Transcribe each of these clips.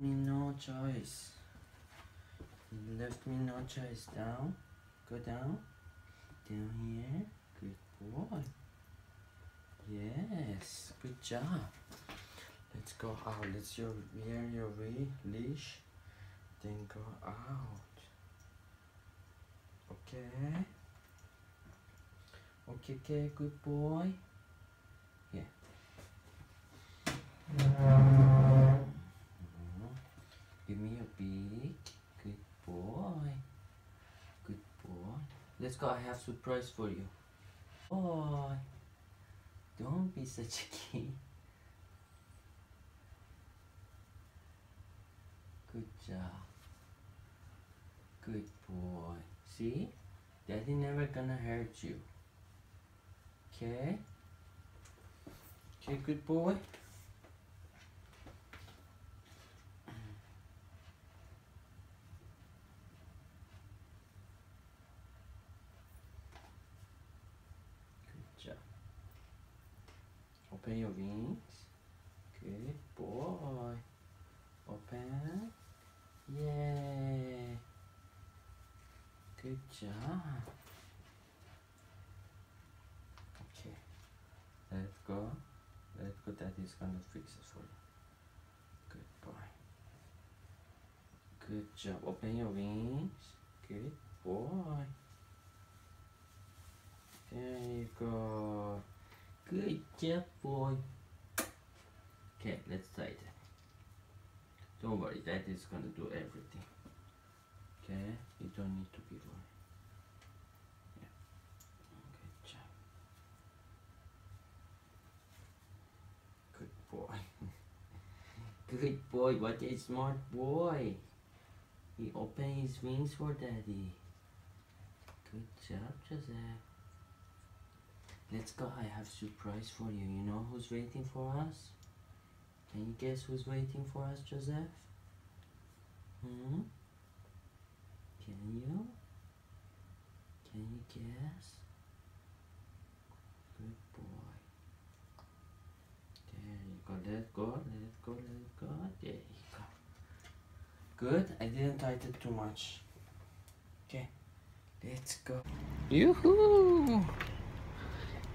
me no choice. Left me no choice. Down. Go down. Down here. Good boy. Yes. Good job. Let's go out. Let's your wear your leash. Then go out. Okay. Okay, okay, good boy. Yeah. Give me a beak. Good boy. Good boy. Let's go. I have surprise for you. Boy. Don't be such a kid. Good job. Good boy. See? Daddy never gonna hurt you. Okay? Okay, good boy. Good job. Open your wings. Good boy. Open. Yay. Good job. Okay. let's go. Let's go. Daddy's gonna fix it for you. Good boy. Good job. Open your wings. Good boy. There you go. Good job, boy. Okay, let's try that. Don't worry, Dad is gonna do everything. Okay, you don't need to be worried. Good job. Good boy. Good boy. What a smart boy. He opened his wings for Daddy. Good job, Joseph. Let's go. I have surprise for you. You know who's waiting for us? Can you guess who's waiting for us, Joseph? Hmm? Can you? Can you guess? Good boy. There you go. Let it go. Let it go. Let it go. There you go. Good. I didn't tighten too much. Okay. Let's go. Yoo-hoo!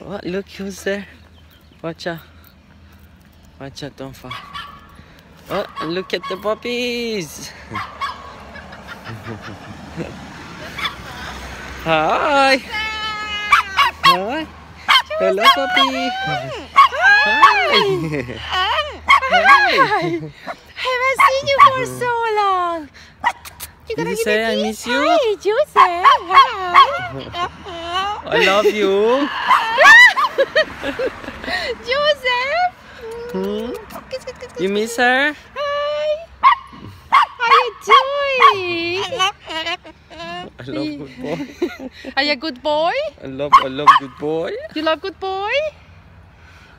What? Look who's there. Watch out. Watch out, don't fall. Oh, look at the puppies. Hi. Hi. Hello, puppy. Hi. Hi. haven't seen you for so long. You Did gotta you say I miss you? Hi, Joseph. Hi. I love you. Joseph. Hmm? Kiss, kiss, kiss, You miss her? Hi. How you doing? I love good boy. Are you a good boy? I love, I love good boy. You love good boy?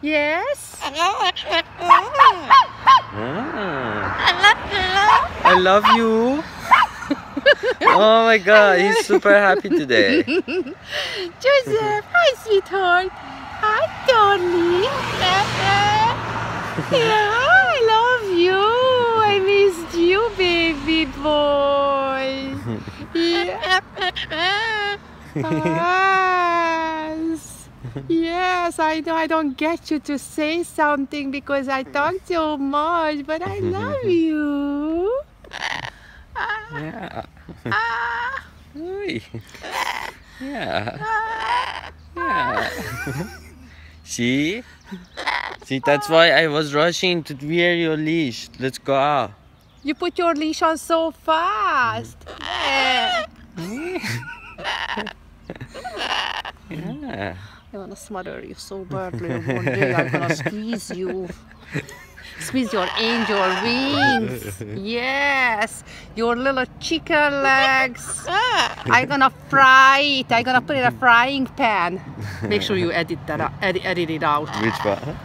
Yes. Ah. I love you. Oh my god, he's super happy today. Joseph. Hi, sweetheart. Hi, darling. yeah, I love you. I missed you, baby boy. Yes. Yes, I know I don't get you to say something because I talk so much, but I love you. Yeah. Ah, Yeah. Yeah. See? See, that's why I was rushing to wear your leash. Let's go out. you put your leash on so fast. Yeah. I wanna smother you so badly. One day I'm gonna squeeze you. squeeze your angel wings. Yes, your little chicken legs. I'm gonna fry it. I'm gonna put it in a frying pan. Make sure you edit that, out- edit, edit it out. Which one?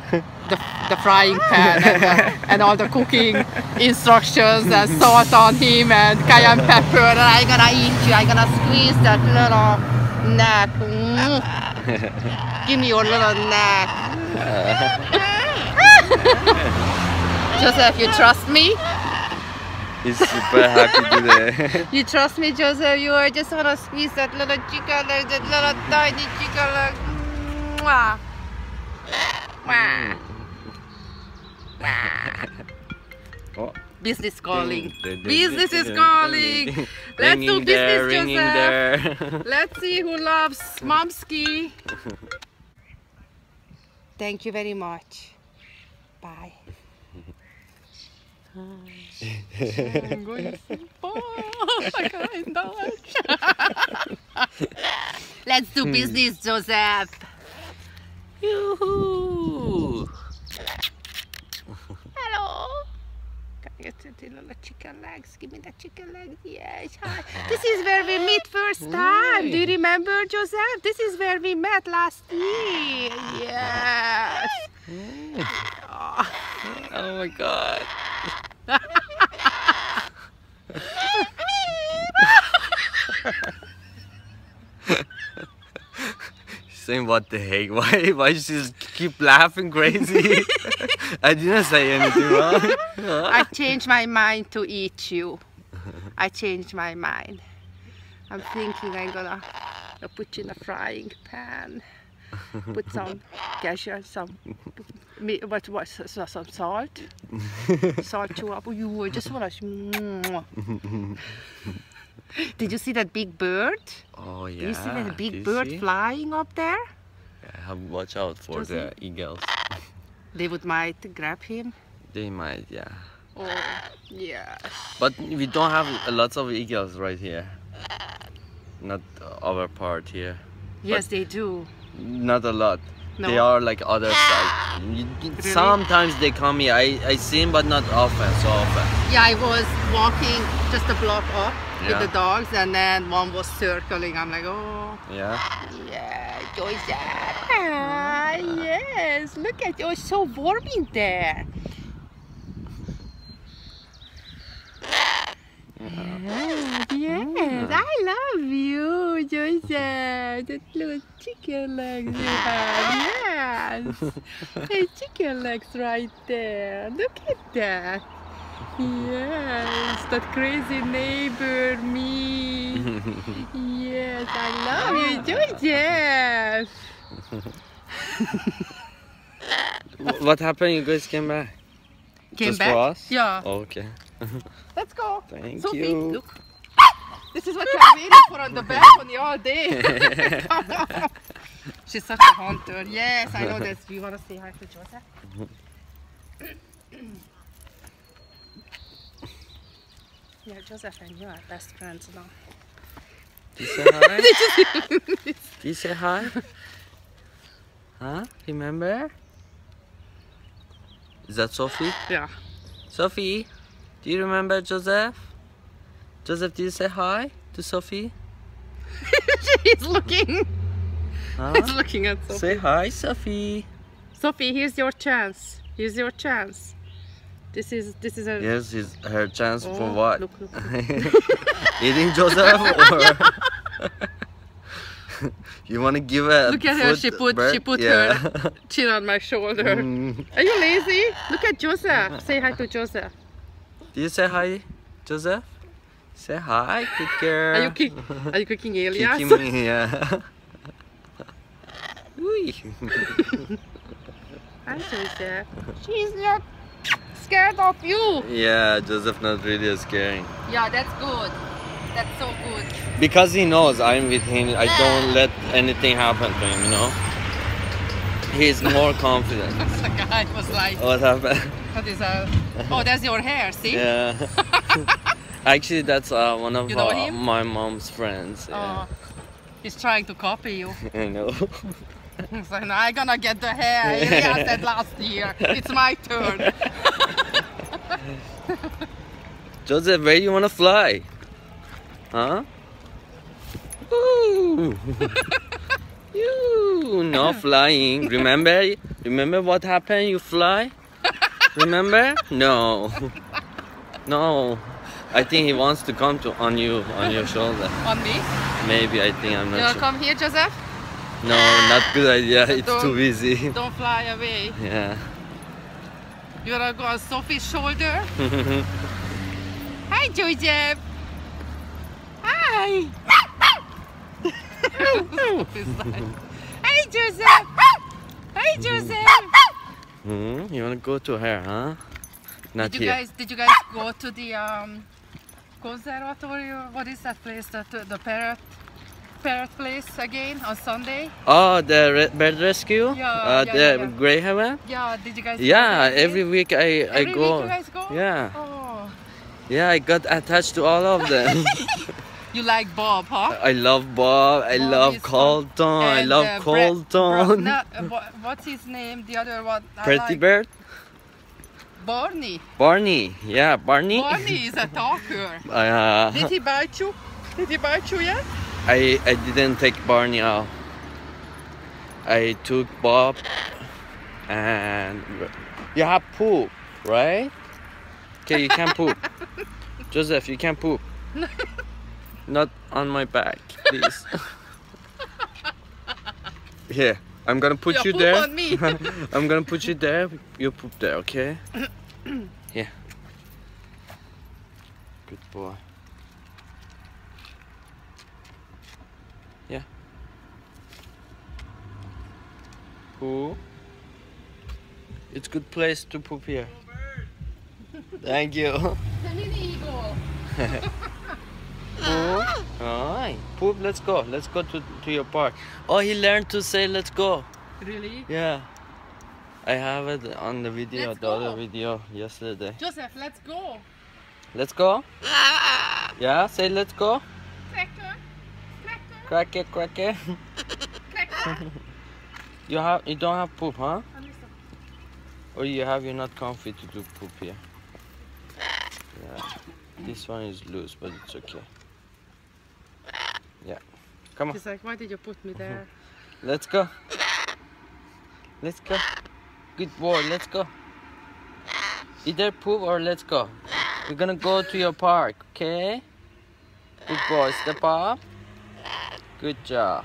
The, the frying pan and, the- and all the cooking instructions and salt on him and cayenne pepper. And I'm gonna eat you. I'm gonna squeeze that little neck. Mm. Give me your little neck. Joseph, you trust me? He's super happy today. You trust me, Joseph? You are just wanna squeeze that little chicken leg, that little tiny chicken leg. Mwah. Mwah. oh. Business calling. Business is calling. Let's do business, Joseph. Let's see who loves Momski. Thank you very much. Bye. I'm going to say bye. I can't. Let's do hmm. business, Joseph. Yoo-hoo. Hello. Can I get the little chicken legs? Give me the chicken legs. Yes. Hi. This is where we meet first time. Do you remember, Joseph? This is where we met last year. Yes. oh my god. Saying what the heck? Why why she just keep laughing crazy? I didn't say anything wrong. I changed my mind to eat you. I changed my mind. I'm thinking I'm gonna put you in a frying pan. Put some cashew, some me- what what so- some salt, salt you up. You just wanna. Did you see that big bird? Oh yeah. Do you see that big bird flying up there? Yeah, have- watch out for Does the eagles. They would might grab him. They might, yeah. Oh, yeah. But we don't have lots of eagles right here. Not our part here. Yes, they do. Not a lot. No. They are like other side. You- Sometimes they come here. I, I see them, but not often, so often. Yeah, I was walking just a block up with the dogs, and then one was circling. I'm like, oh, Yeah. yeah, Joyce. Ah, yes, look at you. It's so warm in there. Yes, yes, I love you, Joseph. That little chicken legs you have. Yes. Hey, chicken legs right there. Look at that. Yes, that crazy neighbor, me. Yes, I love you, Joseph. Ah. Wh- what happened? You guys came back? Came Just back? for us? Yeah. Oh, okay. Let's go. Thank Sophie, you. look. Ah! This is what you're waiting for on the balcony all day. She's such a hunter. Yes, I know this. Do you want to say hi to Joseph? Yeah, Joseph and you are best friends now. Do you say hi? Do you say hi? Huh? Remember? Is that Sophie? Yeah. Sophie, do you remember Joseph? Joseph, do you say hi to Sophie? She's looking. Huh? He's looking at Sophie. Say hi, Sophie. Sophie, here's your chance. Here's your chance. This is this is a. Yes, it's her chance for Oh, what? Look, look. Eating Joseph or you want to give a Look at her, she put- bird? she put yeah. her- Chin on my shoulder. Mm. Are you lazy? Look at Joseph. Say hi to Joseph. Do you say hi, Joseph? Say hi, good girl. Are you kick, Are you cooking alias? Kicking me, yeah. Ooh. Hi Joseph. She's not scared of you. yeah, Joseph not really scaring. Yeah, that's good. That's so good. Because he knows I'm with him, I don't let anything happen to him, you know? He's more confident. The guy was like, What happened? what is that? Oh, that's your hair, see? Yeah. Actually, that's uh, one of You know uh, my mom's friends. Yeah. Oh, he's trying to copy you. I know. He's like, I'm gonna get the hair. Elias said last year. It's my turn. Joseph, where you wanna fly? Huh? Ooh. you no flying. Remember? Remember what happened? You fly? Remember? No. No. I think he wants to come to on you on your shoulder. On me? Maybe I think I'm not You not wanna sure. come here, Joseph? No, not good idea. It's Don't- too busy. Don't fly away. Yeah. You wanna go on Sophie's shoulder? Hi, Joseph. Hi. Hey, Joseph. Hey, Joseph. Hmm? You wanna go to her, huh? Not Did you here. guys? Did you guys go to the um, conservatory? or What is that place? That the parrot, parrot place again on Sunday? Oh, the re- bird rescue? Yeah, uh, yeah, the yeah, yeah. Grey Heaven? Yeah. Did you guys? Yeah, every week I, I Every go. week you guys go? Yeah. Oh, Yeah, I got attached to all of them. you like Bob, huh? I love Bob. I Bob love. Colton. I love uh, Colton. Bra- no, uh, what's his name? The other one. Pretty like Bird? Barney. Barney. Yeah, Barney. Barney is a talker. Uh, Did he bite you? Did he bite you yet? I, I didn't take Barney out. I took Bob and you have poop, right? Okay, you can't poop. Joseph, you can't poop. Not on my back, please. Here, I'm gonna put Yeah, you there. on me. I'm gonna put you there. You poop there, okay? Here. Good boy. Poo. It's good place to poop here. Thank you. Poop. Alright. Poop, let's go. Let's go to, to your park. Oh, he learned to say let's go. Really? Yeah. I have it on the video, Let's the other video yesterday. Joseph, let's go. Let's go? Yeah, say let's go. Cracker. Cracker. Crack it, crack it. Cracker. You have you don't have poop, huh? Or oh, you have you're not comfy to do poop here. Yeah. This one is loose, but it's okay. Yeah. Come on, He's like, why did you put me there? let's go. Let's go. Good boy, let's go. Either poop or let's go. We're gonna go to your park, okay? Good boy, step up. Good job.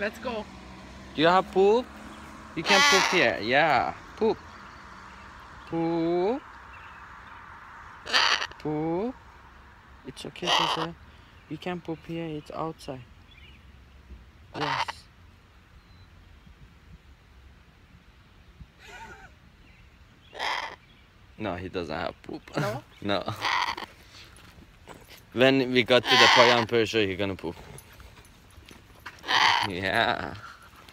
Let's go. You have poop? You can poop here. Yeah. Poop. Poop. Poop. It's okay, Jose. You can poop here. It's outside. Yes. No, he doesn't have poop. No? no. When we got to the park, I'm pretty sure he's gonna poop. Yeah.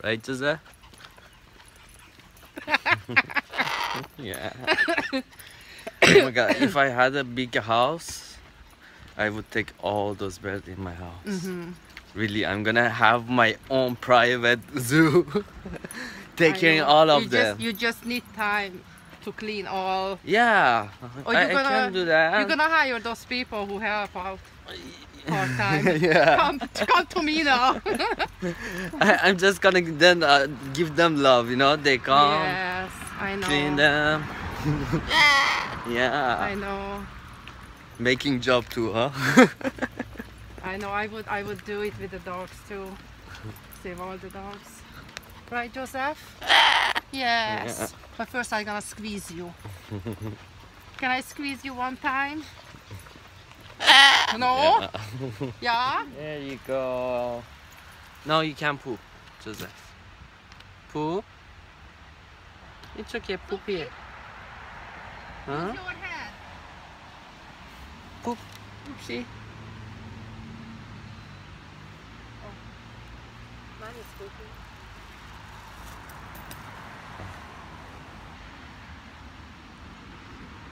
Right, Jose? yeah. oh my god, if I had a big house, I would take all those birds in my house. Mm-hmm. Really, I'm gonna have my own private zoo. take care of all of you them. Just, you just need time to clean all. Yeah, Or I, you're I gonna- can do that. You're gonna hire those people who help out part time. yeah. come, come to me now. I, I'm just gonna then uh, give them love, you know. They come, yes, I know. clean them. yeah, I know. making job too, huh? I know. I would. I would do it with the dogs too. Save all the dogs. Right, Joseph? Yes. Yeah. But first, I'm gonna squeeze you. Can I squeeze you one time? No? Yeah. Yeah? There you go. No, you can't poop, Joseph. Poop? It's okay, poop here. Huh? Poop. Oopsie. Oh. Mine is pooping.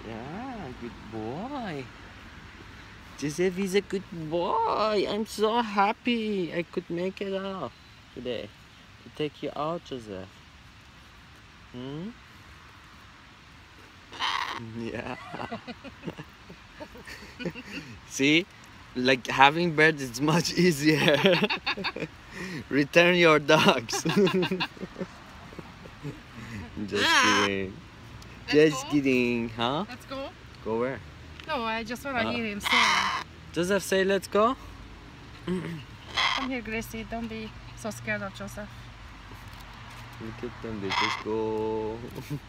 Yeah, good boy. Joseph is a good boy. I'm so happy I could make it out today to take you out, Joseph. Hmm? Yeah. See, like having birds is much easier. Return your dogs. Just kidding. Just go. kidding, huh? Let's go. Go where? No, I just want to Uh. hear him sing. Joseph, say let's go. Come here, Gracie. Don't be so scared of Joseph. Look at them, they just go.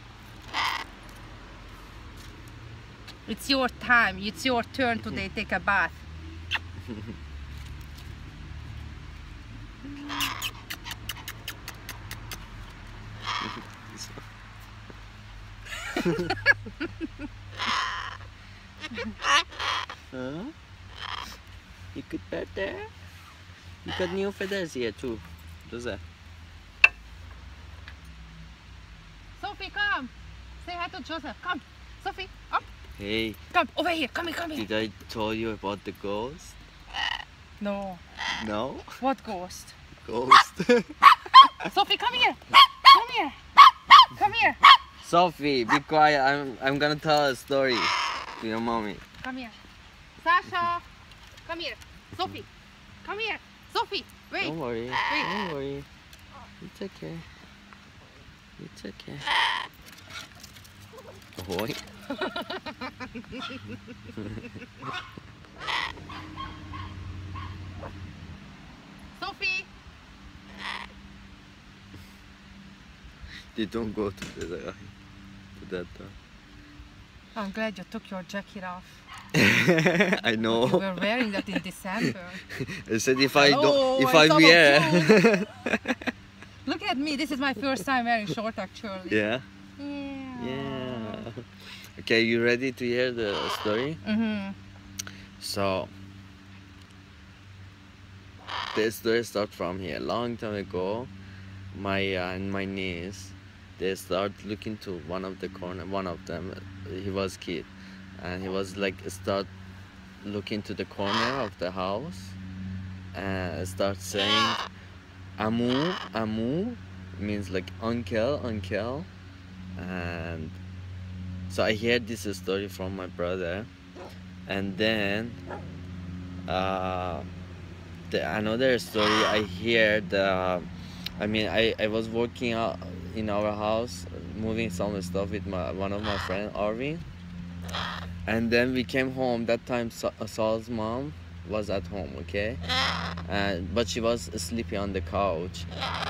It's your time. It's your turn today. Take a bath. huh? You could pet there? You got new feathers here too. Joseph. Sophie, come. Say hi to Joseph. Come. Sophie, up. Hey, Come over here. Come here. Come here. did I tell you about the ghost? No. No? What ghost? Ghost. Sophie, come here. Come here. Come here. Sophie, be quiet. I'm I'm gonna tell a story to your mommy. Come here. Sasha, come here. Sophie, come here. Sophie, wait. Don't worry. Wait. Don't worry. It's okay. It's okay. Boy. Sophie. They don't go to the to that door. I'm glad you took your jacket off. I You know. were wearing that in December. I said if I Hello, don't, if I I saw wear. Look at me. This is my first time wearing short actually. yeah. Yeah. Yeah. Okay, you ready to hear the story? Mm-hmm. So, the story start from here. Long time ago, my uh, and my niece, they start looking to one of the corner. One of them, he was kid, and he was like start looking to the corner of the house, and start saying, "Amu, amu," means like uncle, uncle, and so I heard this story from my brother and then uh, the another story I hear the I mean I, I was working out in our house moving some stuff with my one of my friend Arvin and then we came home. That time Saul's mom was at home okay? And but she was sleeping on the couch.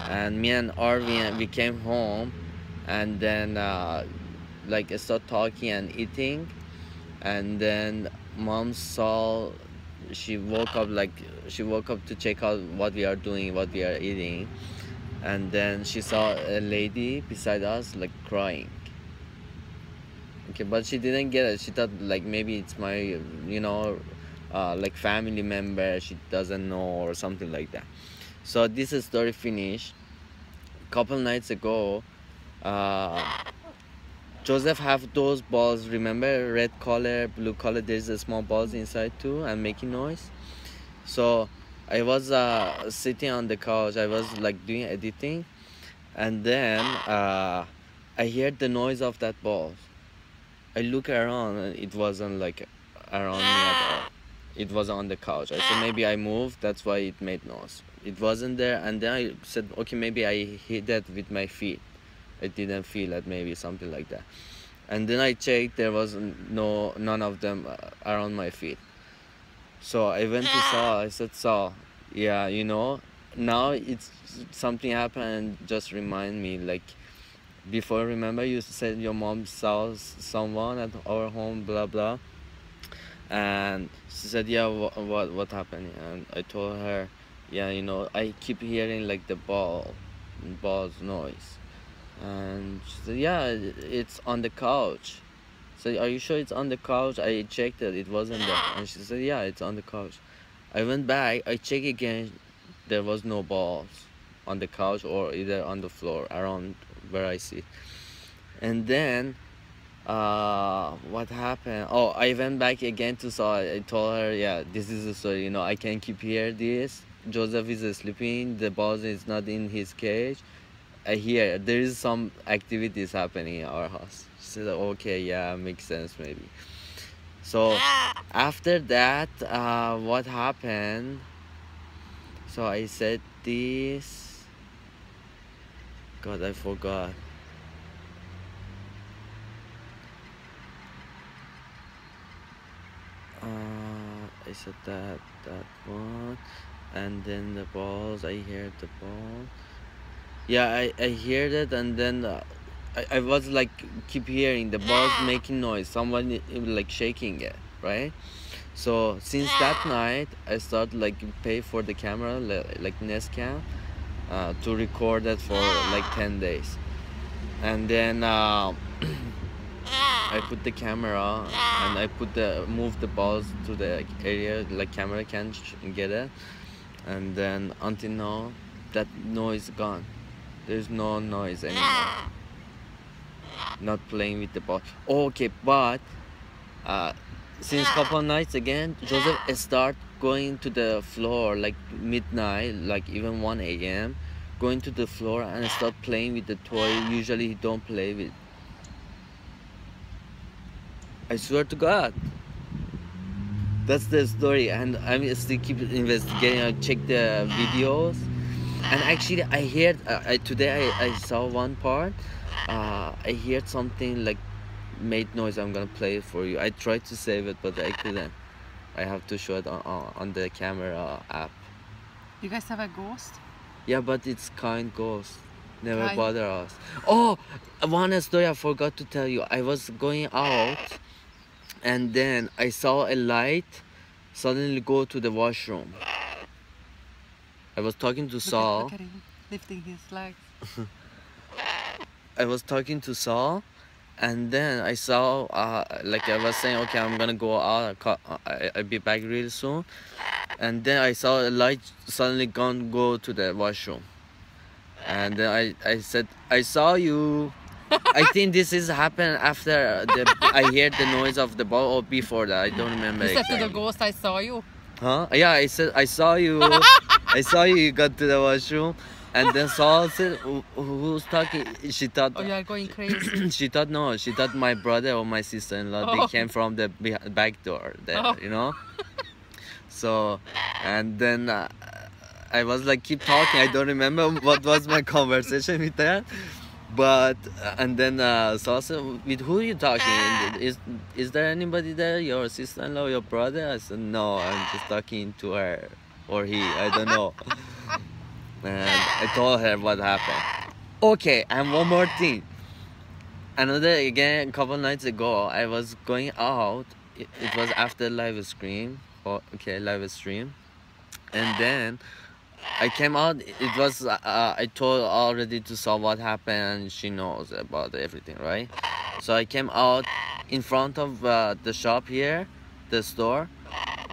And me and Arvin we came home. And then uh, like start talking and eating. And then mom saw she woke up like she woke up to check out what we are doing what we are eating and then she saw a lady beside us like crying. Okay but she didn't get it. She thought like maybe it's my you know uh, like family member. She doesn't know or something like that. So this is story finished. Couple nights ago uh, Joseph have those balls, remember? Red color, blue color, there's a small balls inside too and making noise. So I was uh, sitting on the couch, I was like doing editing and then uh, I heard the noise of that ball. I look around and it wasn't like around me at all. It was on the couch. I said maybe I moved, that's why it made noise. It wasn't there and then I said okay maybe I hit that with my feet. I didn't feel it, maybe something like that. And then I checked, there was no none of them uh, around my feet. So I went to Saul. I said, Saul, yeah, you know, now it's something happened and just remind me like before. Remember you said your mom saw someone at our home, blah blah. And she said, yeah, what what what happened? And I told her, yeah, you know, I keep hearing like the ball, balls noise. And she said, yeah, it's on the couch. So are you sure it's on the couch? I checked it, it wasn't there. And she said, yeah, it's on the couch. I went back, I checked again, there was no balls on the couch or either on the floor around where I sit. And then, uh, what happened? Oh, I went back again to Saul. I told her, yeah, this is the story. You know, I can keep here. This Joseph is sleeping. The balls is not in his cage. I hear there is some activities happening in our house. Said, okay, yeah, makes sense maybe. So after that, uh, what happened? So I said this. God, I forgot. Uh, I said that that one, and then the balls. I hear the ball. Yeah, I I hear that, and then uh, I I was like keep hearing the balls making noise. Someone like shaking it, right? So since that night, I started like pay for the camera like Nest Cam, uh, to record that for like ten days, and then. Uh, I put the camera and I put the move the balls to the area like camera can sh- get it, and then until now that noise gone. There's no noise anymore. Not playing with the ball. okay, but uh, since couple nights again, Joseph start going to the floor like midnight, like even 1 a.m. Going to the floor and start playing with the toy. Usually he don't play with. I swear to God. That's the story, and I'm still keep investigating. I check the videos, and actually, I heard uh, I, today I, I saw one part. Uh, I heard something like made noise. I'm gonna play it for you. I tried to save it, but I couldn't. I have to show it on, on, the camera app. You guys have a ghost? Yeah, but it's kind ghost. Never Kind. bother us. Oh, one story I forgot to tell you. I was going out, and then I saw a light suddenly go to the washroom. I was talking to Look Saul. look at him lifting his legs. I was talking to Saul, and then I saw, uh, like I was saying, okay, I'm gonna go out. I ca- I, I'll be back real soon. And then I saw a light suddenly gone go to the washroom. And then I, I said, I saw you. I think this is happened after the, I heard the noise of the ball or before that. I don't remember. You said to the ghost, I saw you. Huh? Yeah, I said I saw you. I saw you. You got to the washroom, and then Saul said, "Who- "Who's talking?" She thought. Oh, you are going crazy. she thought no. She thought my brother or my sister-in-law. Oh. They came from the back door there. Oh. You know. So, and then uh, I was like, keep talking. I don't remember what was my conversation with that. But uh, and then uh, Saul said, "With who are you talking? Is is there anybody there? Your sister-in-law, your brother?" I said, "No, I'm just talking to her or he. I don't know." and I told her what happened. Okay, and one more thing. Another again, a couple nights ago, I was going out. It, it was after live stream. Oh, okay, live stream, and then I came out. It was uh, I told already to Saul what happened. She knows about everything, right? So I came out in front of uh, the shop here, the store.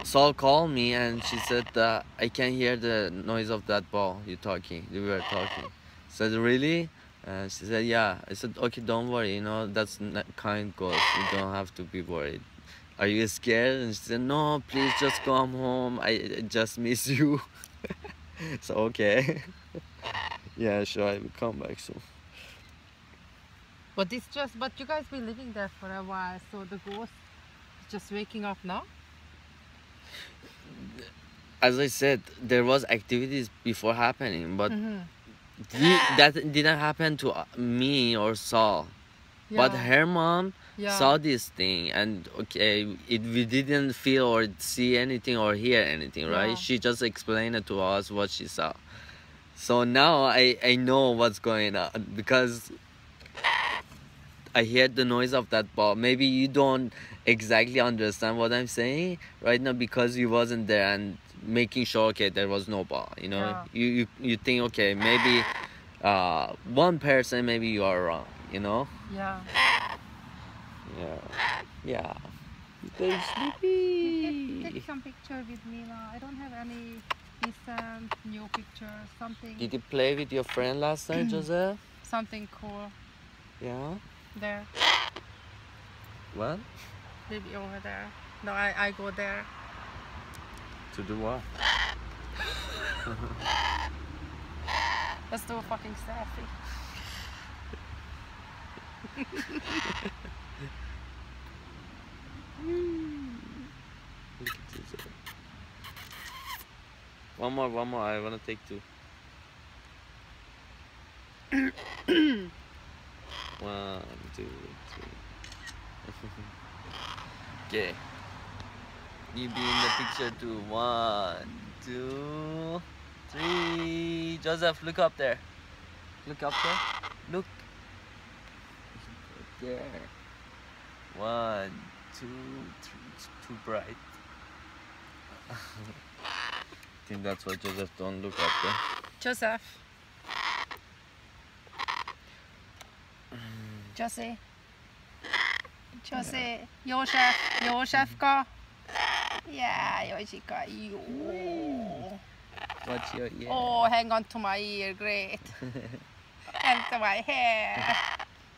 Saul called me and she said uh, I can hear the noise of that ball you talking. You were talking. said really? Uh, she said yeah. I said okay, don't worry. You know that's kind ghost. You don't have to be worried. Are you scared? And she said no, please just come home. I I just miss you. so okay. yeah, sure. I will come back soon. But it's just, but you guys been living there for a while, so the ghost is just waking up now? As I said, there was activities before happening, but Mhm. thi- that didn't happen to uh, me or Saul. But her mom yeah. saw this thing, and okay, it we didn't feel or see anything or hear anything, right? Yeah. She just explained it to us what she saw. So now I I know what's going on because I heard the noise of that ball. Maybe you don't exactly understand what I'm saying right now because you wasn't there and making sure okay there was no ball. You know, Yeah. you, you you think okay maybe uh one person maybe you are wrong. You know. Yeah. Yeah. Yeah. Take, sleepy. take some picture with me now. I don't have any recent new pictures. Something, Did you play with your friend last night, Joseph? something cool Yeah. There. What? Maybe over there. No, I, I go there. To do what? Let's do a fucking selfie. Look at Joseph. One more, one more. I wanna take two. one, two, three. okay. You be in the picture too. One, two, three. Joseph, look up there. Look up there. Look. There. One, two, three. It's too bright. I think that's why Joseph don't look up there. Joseph. Josie. Josie. Josef. Josefka. Yeah, Josika. Yo. What's your yeah? Oh, hang on to my ear. Great. and to my hair.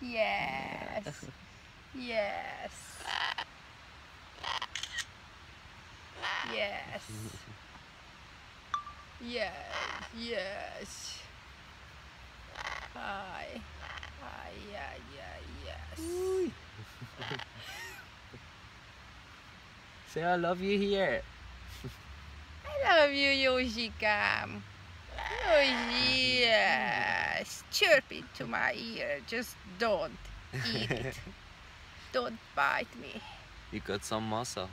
Yes. Yes. Yes. Yes. Yes. Hi. Yeah. Yeah. Yes. Say I love you here. I love you, Yoshika. Oh, yes. Chirp into my ear. Just don't eat it. don't bite me. You got some muscle.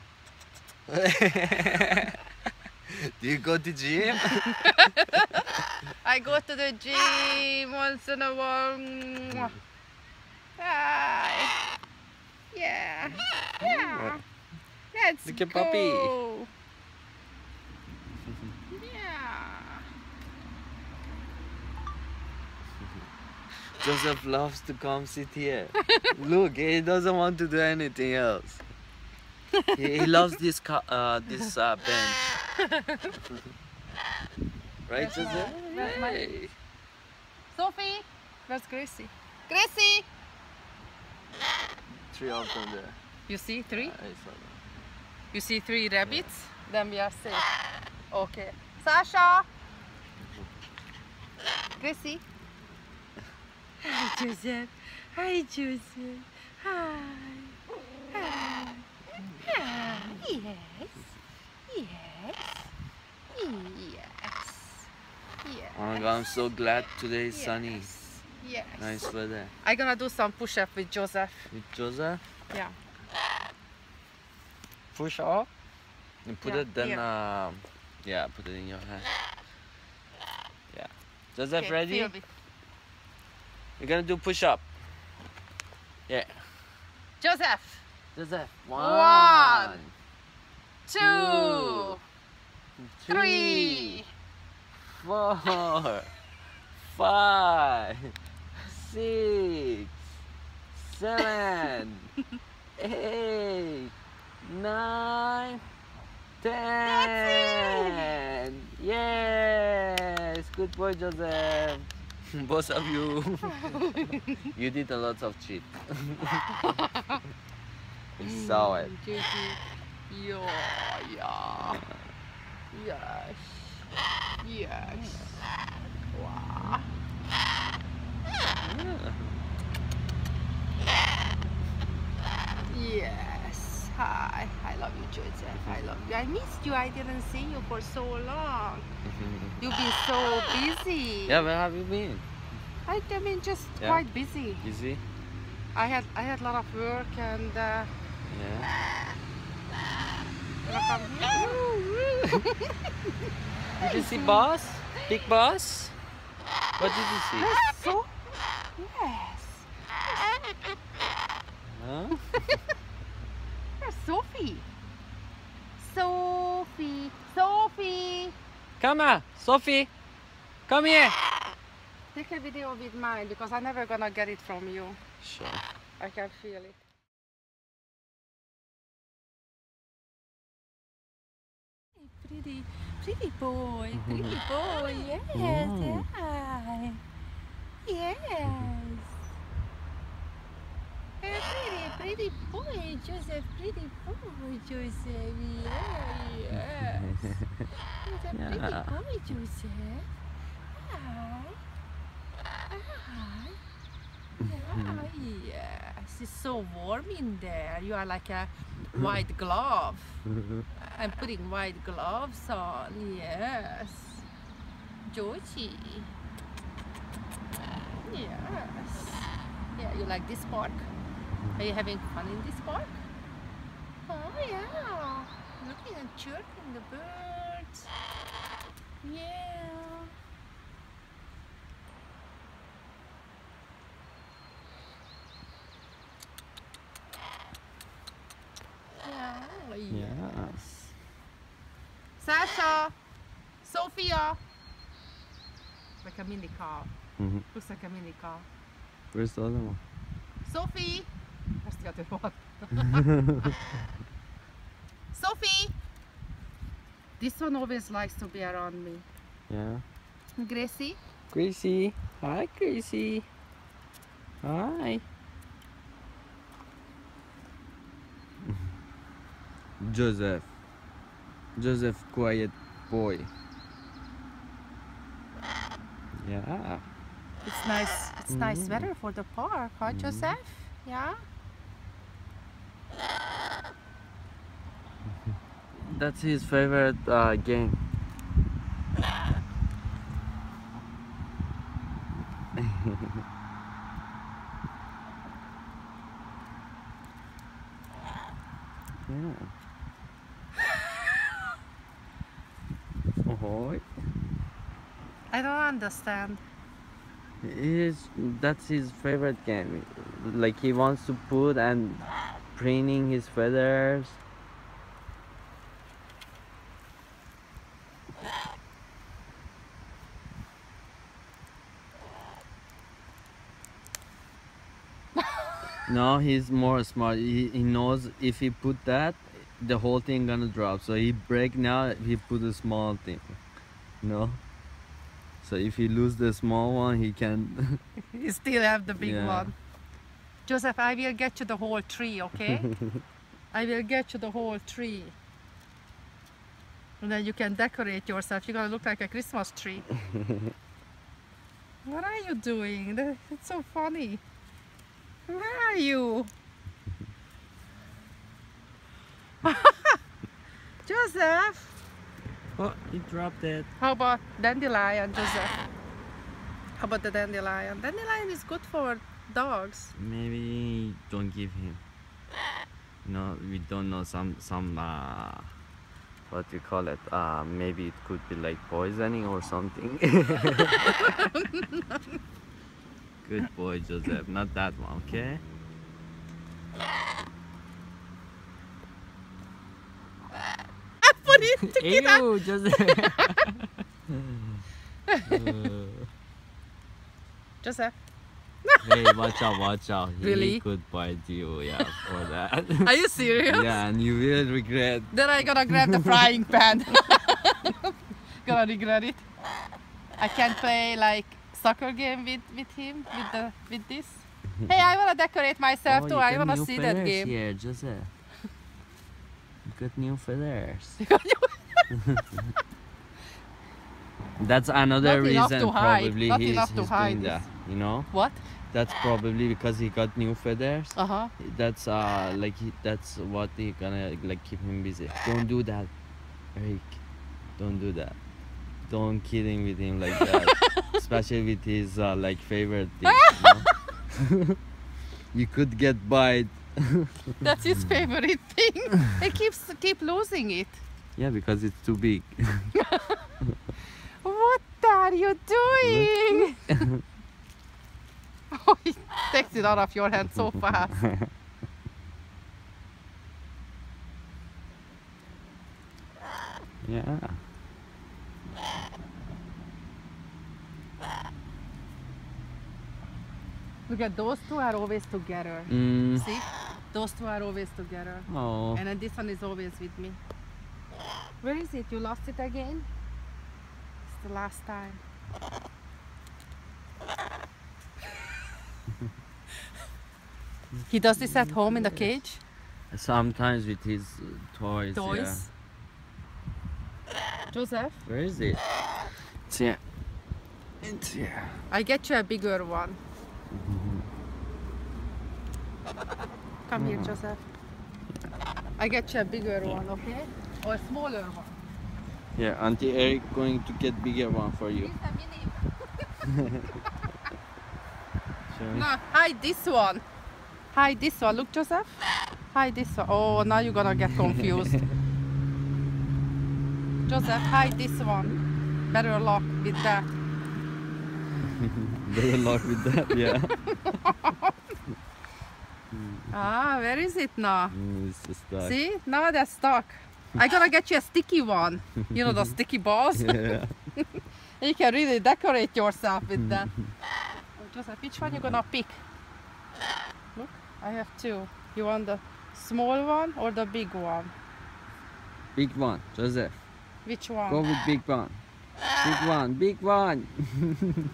Do you go to gym? I go to the gym once in a while. Mwah. Hi. Yeah. Yeah. Let's Look at go. puppy. Yeah. Joseph loves to come sit here. Look, he doesn't want to do anything else. He, he loves this uh, this uh, bench. right, Joseph? where's Hey. Sophie, where's Gracie? Gracie! Three of them there. You see three? I saw them. You see three rabbits? Then we are safe. Okay. Sasha! Gracie? Hi, Joseph. Hi, Joseph. Hi. Hi. Hi. Yes. Yes. Yes. Yes. Oh my god, I'm so glad today is sunny. Yes. Nice weather. I'm gonna do some push-up with Joseph. With Joseph, Yeah. push up. And put Yeah, it then, um, yeah, put it in your hand. Yeah. Joseph, Okay, ready? We're gonna do push up. Yeah. Joseph. Joseph, One, two, Three. four, five, six, seven, eight, nine, ten. Yes, good boy, Joseph. Both of you. you did a lot of cheat. we saw it. Juicy. Yeah, yeah. Yes. Yes. Yes. Hi. I love you, Joseph. I love you. I missed you. I didn't see you for so long. You've been so busy. yeah, where have you been? I, I mean, just Yeah. quite busy. Busy? I had I had a lot of work and uh, Yeah. gonna come here. Did you see boss? Big boss? What did you see? Yes. Huh? There's Sophie. Sophie. Sophie. Come on, Sophie. Come here. Take a video with mine because I'm never gonna get it from you. Sure. I can feel it. Pretty, pretty boy, pretty boy, yes, Mm. yeah. Yes. A pretty, pretty boy, Joseph, pretty boy, Joseph, yeah, yes. He's a pretty Yeah. boy, Joseph. Hi. Hi. Yeah, yes. It's so warm in there. You are like a white glove. I'm putting white gloves on. Yes. Georgie. Yes. Yeah, you like this park? Are you having fun in this park? Oh yeah. Looking and chirping the birds. Yeah. Yeah. Yeah. Sasha! Sophia! Like a mini car. Mhm. Looks like a mini car. Where's the other one? Sophie! That's the other one. Sophie! This one always likes to be around me. Yeah. Gracie? Gracie. Hi, Gracie. Hi. Joseph. Joseph, quiet boy. Yeah. It's nice. It's nice Mm. weather for the park, huh, Joseph? Yeah. That's his favorite uh, game. yeah. Ahoy. I don't understand. His, that's his favorite game. Like he wants to put and preening his feathers. no, he's more smart. He, he knows if he put that, the whole thing gonna drop. So he break now. He put a small thing. No. So if he lose the small one, he can. You still have the big Yeah. one. Joseph, I will get you the whole tree, okay? I will get you the whole tree. And then you can decorate yourself. You're gonna look like a Christmas tree. what are you doing? It's so funny. Where are you? Joseph! Oh, he dropped it. How about dandelion, Joseph? How about the dandelion? Dandelion is good for dogs. Maybe don't give him. No, we don't know. Some some uh, what do you call it? Uh, maybe it could be like poisoning or something. Good boy, Joseph. Not that one, okay? Together. Ew, Joseph. Joseph, hey, watch out, watch out. He Really? could bite you, yeah, for that. are you serious? yeah, and you will regret. Then I gonna grab the frying pan. gonna regret it. I can't play like soccer game with, with him with the with this. Hey, I wanna decorate myself Oh, too. I wanna see that game. Here, Joseph. You got new feathers. That's another Not reason probably not he's, he's doing that. You know, what? that's probably because he got new feathers. Uh huh. That's uh like he, that's what he gonna like keep him busy. Don't do that, Eric. Don't do that. Don't kidding with him like that, especially with his uh, like favorite thing. you, know? you could get bite. That's his favorite thing. he keeps keep losing it. Yeah, because it's too big. What are you doing? oh, he takes it out of your hand so fast. yeah. Look at those two are always together. Mm. See? Those two are always together. Oh. And then this one is always with me. Where is it? You lost it again? It's the last time. he does this at home in the cage? Sometimes with his uh, toys. Yeah. Toys? Joseph, Where is it? It's here. It's here. I get you a bigger one. Mm-hmm. Come here, mm-hmm. Joseph. I get you a bigger one, okay? Or a smaller one. Yeah, Auntie Eric going to get bigger one for you. No, hide this one. Hide this one. Look, Joseph. Hide this one. Oh, now you're gonna get confused. Joseph, hide this one. Better luck with that. Better luck with that, yeah. Ah, where is it now? Mm. See, now they're stuck. I gotta get you a sticky one. You know the sticky balls. Yeah. you can really decorate yourself with that. Joseph, which one you gonna pick? Look, I have two. You want the small one or the big one? Big one, Joseph. Which one? Go with big one. Big one, big one.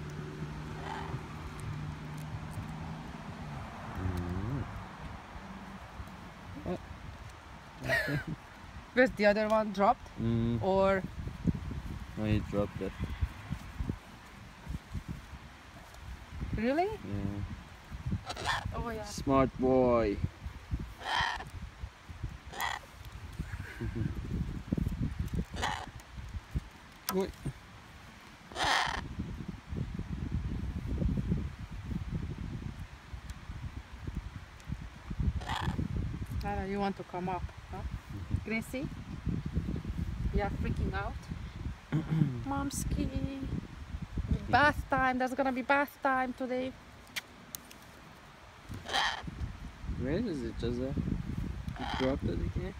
Where's the other one dropped? Mm, Or oh, he dropped it. really? Yeah. Oh yeah. Smart boy. Oi. Lara, you want to come up, huh? Gracie? You are freaking out? Momski. Bath time. There's gonna be bath time today. Where is it, Joseph? You dropped it again?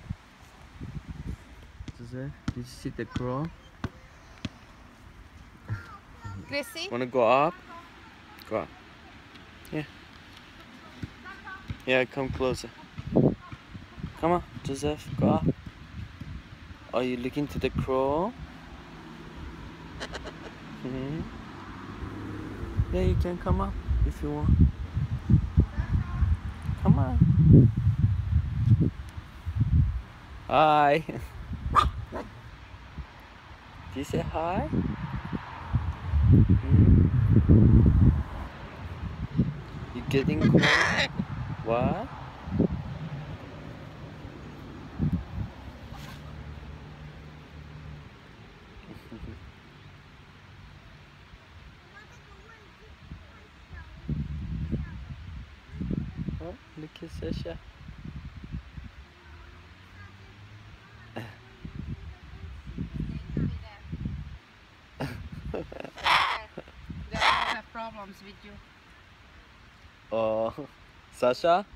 Joseph, did you see the crow? Gracie? Wanna go up? Go up. Yeah. Yeah, come closer. Come on, Joseph, go up. Are you looking to the crow? hmm Yeah, you can come up if you want. Come on. Hi. Do you say hi? Hmm? You getting cold? What? oh, look at Sasha. They have problems with you. Oh, Sasha?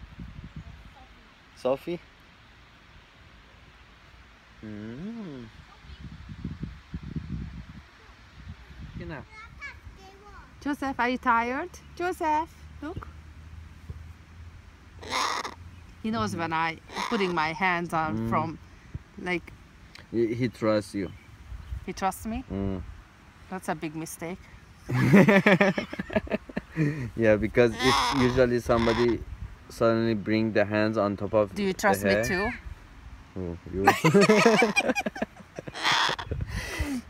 Sophie? Mm. Genau. Joseph, are you tired? Joseph, look. He knows when I putting my hands on Mm. from, like, He, he trusts you. he trusts me. Mm. That's a big mistake. yeah, because if usually somebody suddenly bring the hands on top of Do you trust me too? Oh, you-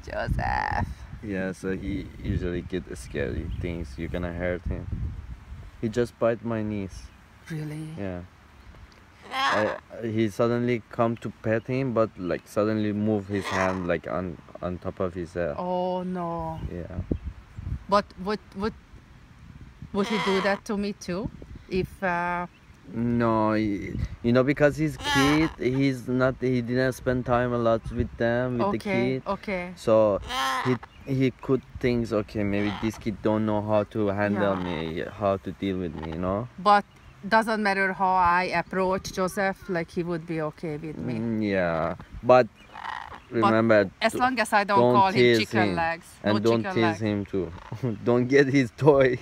Joseph. yeah, so he usually get scary things. You're gonna hurt him. He just bite my knees. Really? Yeah. I, he suddenly come to pet him, but like suddenly move his hand like on on top of his head. Oh no. Yeah. But would would would he do that to me too? If uh, No, he- you know because he's kid, he's not. He didn't spend time a lot with them with the kid. okay. So he he could think, okay, maybe this kid don't know how to handle Yeah. me, how to deal with me, you know. But doesn't matter how I approach Joseph, like he would be okay with me. Mm, yeah, but remember, As long as I don't, don't call him chicken him. legs. and no don't tease legs. him too. don't get his toy.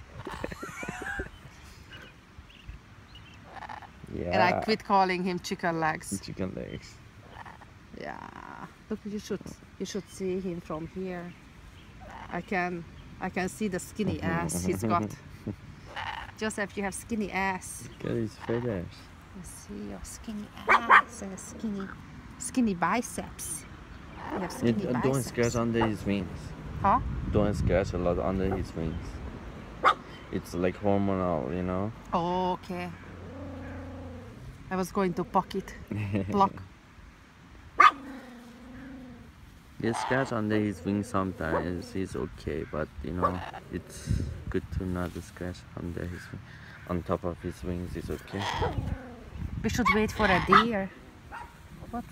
yeah. And I quit calling him chicken legs. Chicken legs. Yeah. Look, you should you should see him from here. I can I can see the skinny ass he's got. Joseph, you have skinny ass. Look at his feathers. Let's see your skinny ass and skinny skinny biceps. You have skinny uh, d- biceps. don't scratch under his wings. Huh? Don't scratch a lot under his wings. It's like hormonal, you know. Oh, okay. I was going to pocket block. He scratch under his wing sometimes. He's okay, but you know, it's good to not scratch under his wing. On top of his wings is okay. We should wait for a deer. What?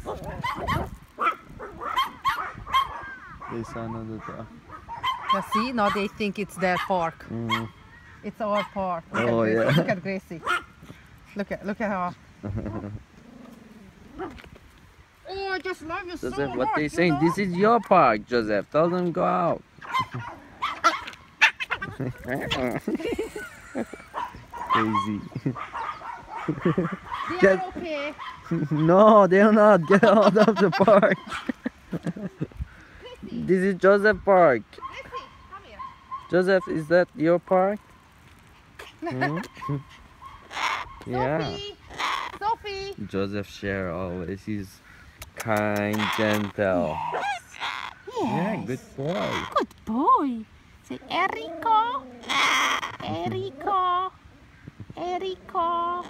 There's another dog. You see, now they think it's their park. Mm. It's our park. Look Oh, at Gracie. yeah. Look at Gracie. Look at look at her. just love you so Joseph, what much, they saying? know? This is your park, Joseph. Tell them go out. Crazy. They Get- are okay. no, they're not. Get out of the park. this is Joseph Park. Come here. Joseph, is that your park? Hmm? yeah. Sophie, Sophie. Joseph share always. He's kind, gentle. Yes. Yeah, good boy. Good boy. Say Erico. Erico. Erico.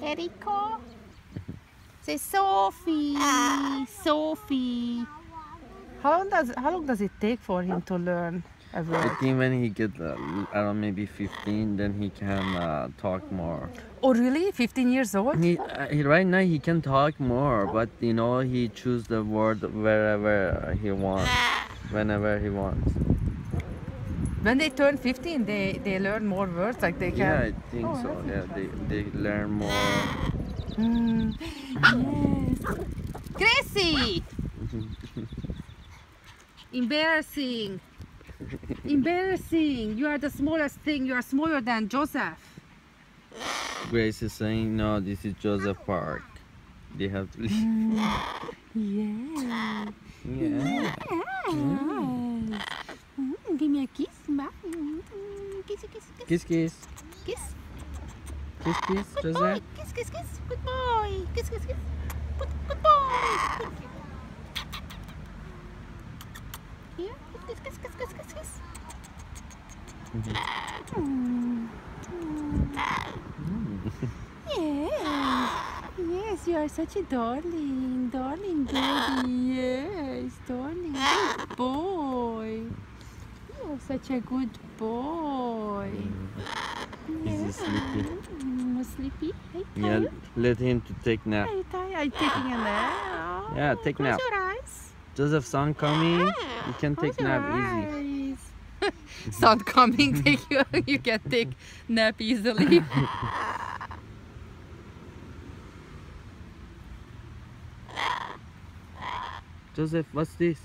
Erico. Say Sophie. Sophie. How long does how long does it take for him to learn a I think when he get uh, know, maybe 15, then he can uh, talk more. Oh really? 15 years old? He, uh, he right now he can talk more, but you know he choose the word wherever he wants, whenever he wants. When they turn 15, they they learn more words like they can. Yeah, I think Oh, so. Yeah, they they learn more. Mm, yes. Gracie! Embarrassing. Embarrassing. You are the smallest thing. You are smaller than Joseph. Grace is saying no. This is Joseph Park. They have to. leave. Yeah. yeah. Mm, give me a kiss, ma. Mm, kiss, kiss, kiss, Kiss kiss kiss. kiss kiss Good boy. Kiss, kiss, kiss. Good boy. Kiss, kiss, kiss. Good, good boy. Good. Here. Kiss, kiss, kiss, kiss, kiss, kiss. Mhm. Mm. Yes. Yes, you are such a darling, darling baby. Yes, darling. Good boy. You are such a good boy. Is he sleepy? Mm, sleepy? Yeah, let him to take nap. Are you tired? Are you taking a nap? Yeah, take Close nap. your eyes. Joseph son coming. You can Close take nap easy. eyes. Sun coming, take you. You can take nap easily. Joseph, what's this?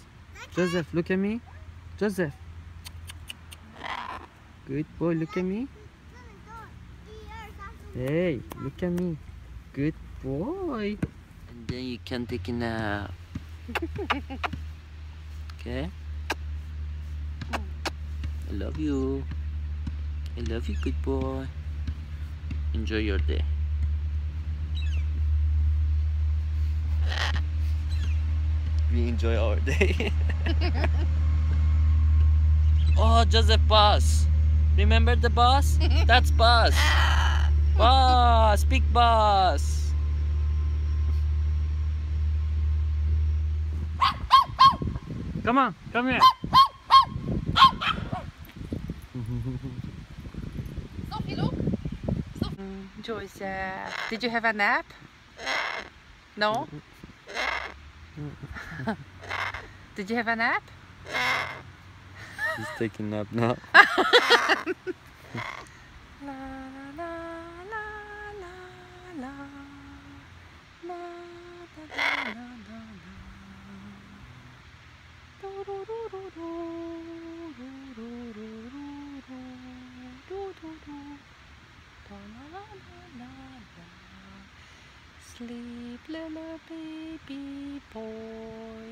Joseph, look at me. Joseph. Good boy, look at me. Hey, look at me. Good boy. And then you can take a nap. okay? I love you. I love you, good boy. Enjoy your day. We enjoy our day. oh, Joseph Boss. Remember the boss? That's boss. Boss, big boss. Come on, come here. Sophie, look. Mm, Joseph, did you have a nap? No? Did you have a nap? He's taking nap now. Sleep little baby boy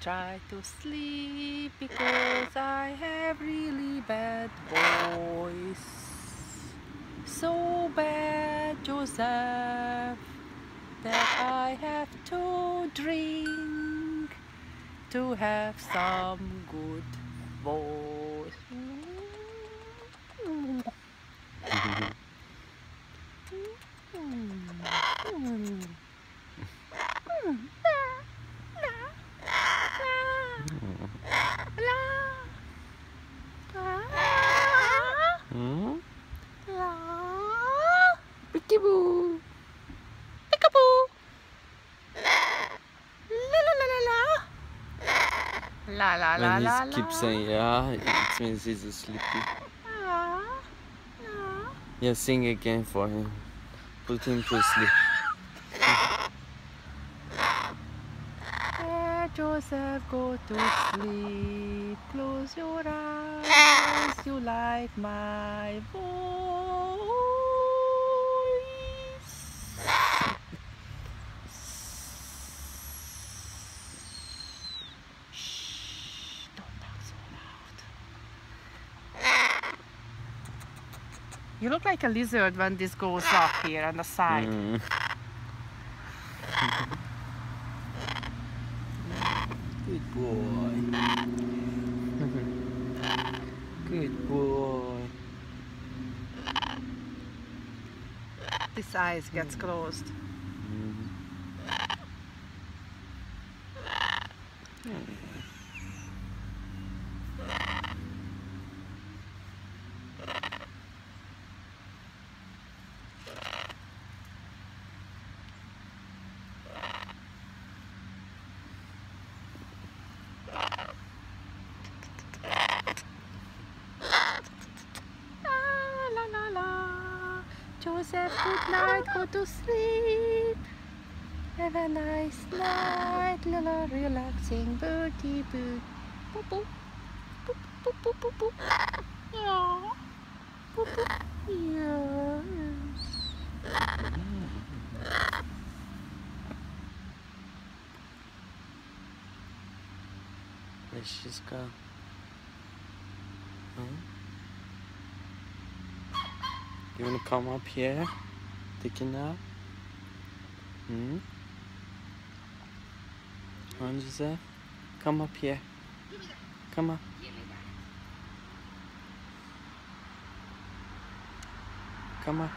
Try to sleep because I have really bad voice. So bad, Joseph, that I have to drink to have some good voice. La la la la he keeps saying yeah, it means he's sleepy. Ah. Yeah, sing again for him. Put him to sleep. Joseph, go to sleep. Close your eyes. You like my voice. Shh, don't talk so loud. You look like a lizard when this goes up here on the side. Mm. Good boy. Good boy. This eyes gets closed. Mm. Ah, la la la. Joseph, good night, go to sleep. Have a nice night, little relaxing birdie boo. Boop boop. Boop boop boop boop boop. Yeah. Boop boop. Yes. Let's just go. Huh? You wanna come up here? Take a nap? Hmm? Come on, Joseph. Come up here. Come up. Come up.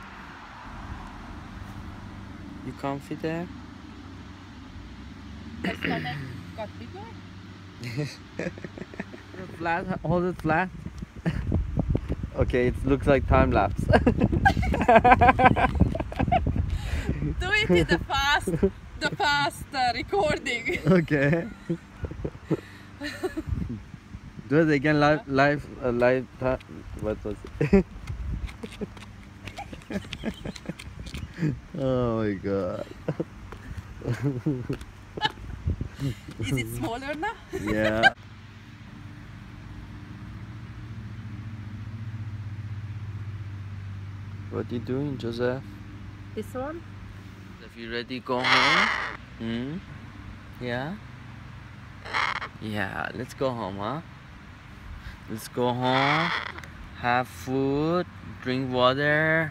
You comfy there? Got bigger? Flat, hold it flat. Okay, it looks like time lapse. Do it in the fast, the fast uh, recording. okay. Do it again, live, live, uh, live. What was it? oh my god. Is it smaller now? Yeah. What you doing, Joseph? This one? If you ready, go home. Hmm? Yeah? Yeah, let's go home, huh? Let's go home, have food, drink water,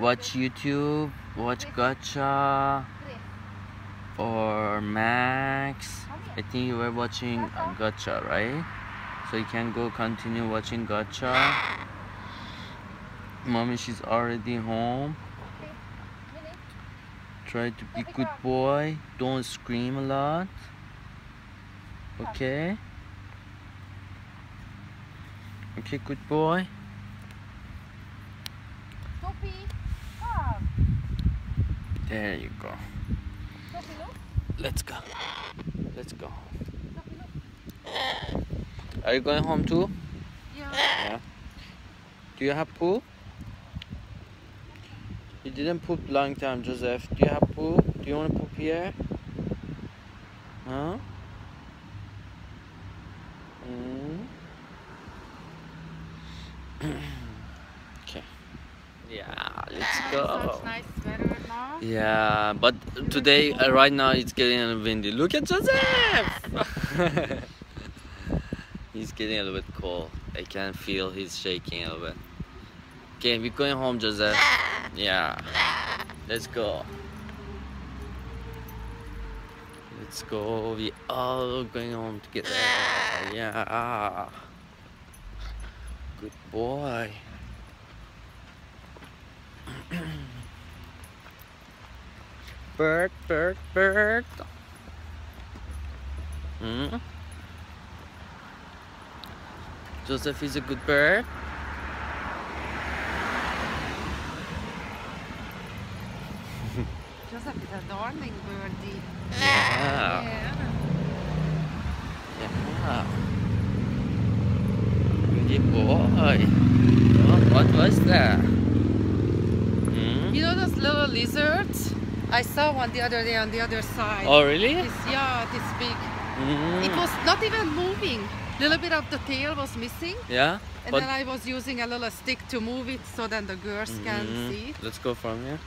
watch YouTube, watch Gacha or Max. I think you were watching Gacha, right? So you can go continue watching Gacha. Mommy, she's already home. Try to be good boy. Don't scream a lot. Okay? Okay, good boy. There you go. Let's go. Let's go. Are you going home too? Yeah. Yeah. Do you have pool? You didn't poop long time, Joseph. Do you have poop? Do you want to poop here? Huh? Mm. okay. Yeah, let's go. Such nice weather now. Yeah, but today, uh, right now, it's getting a little windy. Look at Joseph! he's getting a little bit cold. I can feel he's shaking a little bit. Okay, we're going home, Joseph. Yeah. Let's go. Let's go. We all going home together. Yeah. Good boy. Bird, bird, bird. Hmm? Joseph is a good bird. was a bit of darling birdie. Yeah. Yeah. Good boy. What, what was that? You know those little lizards? I saw one the other day on the other side. Oh, really? Yeah, this big. Mm. It was not even moving. A little bit of the tail was missing. Yeah. And then I was using a little stick to move it so then the girls mm -hmm. can mm-hmm. see. Let's go from here.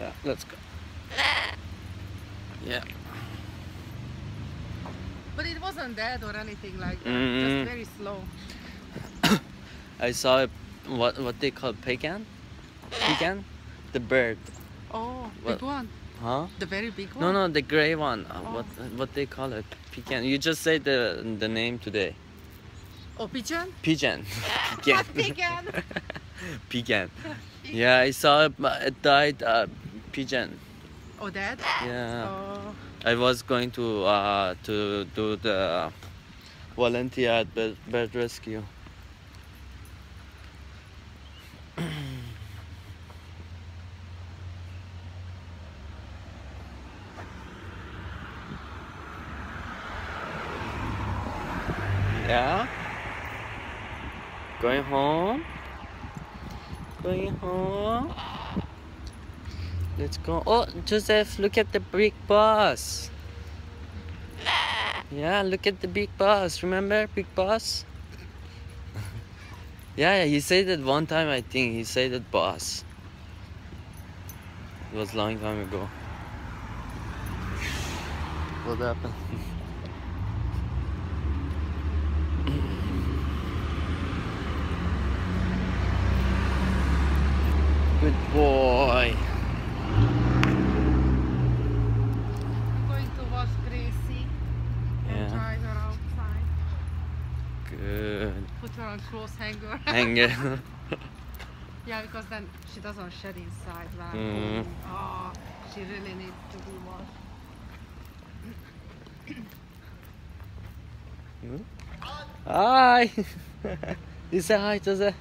Yeah, let's go. Yeah. But it wasn't dead or anything like that. Mhm. Just very slow. I saw a, what what they call pecan? Pecan? The bird. Oh, What? big one. Huh? The very big one. No, no, the gray one. Uh, Oh. What what they call it? Pecan. You just say the the name today. Oh, pigeon. Pigeon. Pecan. Pecan. Pecan. Yeah, I saw it, it died. Uh, pigeon. Oh, dead. Yeah. Oh. I was going to uh, to do the volunteer at bird, bird rescue. yeah. Going home. Going home. Let's go. Oh, Joseph, look at the big boss. Yeah, look at the big boss. Remember big boss? yeah, yeah, he said it one time, I think. He said it boss. It was long time ago. What happened? Good boy. I'm going to wash Gracie and Yeah. dry her outside. Good. Put her on clothes hanger. Hanger. yeah, because then she doesn't shed inside. Right? Mm. Oh, she really needs to be washed. Hi. you say hi, Jose.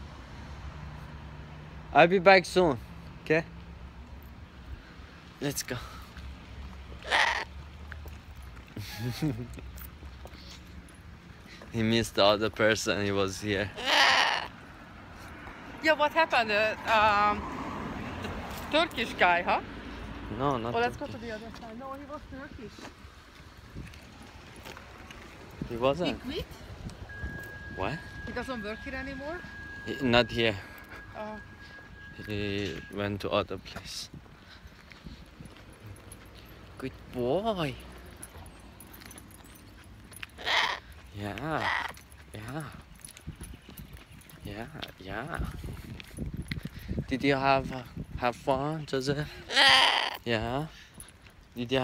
I'll be back soon. Okay. Let's go. He missed the other person. He was here. Yeah, what happened? Uh, um, the Turkish guy, huh? No, not. Oh, let's go to the other side. No, he was Turkish. He He wasn't. quit. What? He doesn't work here anymore. He- Not here. Oh, He went to other place. Good boy. Yeah. Yeah. Yeah. Yeah. Did you have uh, have fun, Joseph? Yeah. Did you?